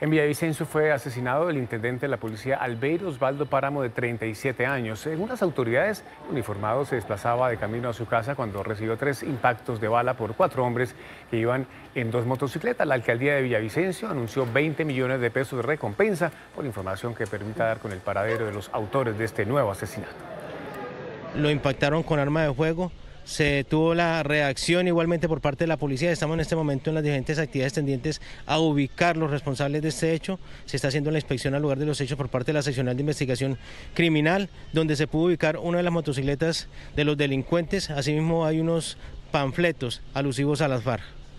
En Villavicencio fue asesinado el intendente de la policía Albeiro Osvaldo Páramo de 37 años. Según las autoridades, uniformado se desplazaba de camino a su casa cuando recibió tres impactos de bala por cuatro hombres que iban en dos motocicletas. La alcaldía de Villavicencio anunció 20 millones de pesos de recompensa por información que permita dar con el paradero de los autores de este nuevo asesinato. Lo impactaron con arma de fuego se tuvo la reacción igualmente por parte de la policía. Estamos en este momento en las diferentes actividades tendientes a ubicar los responsables de este hecho. Se está haciendo la inspección al lugar de los hechos por parte de la seccional de investigación criminal, donde se pudo ubicar una de las motocicletas de los delincuentes. Asimismo hay unos panfletos alusivos a las FARC.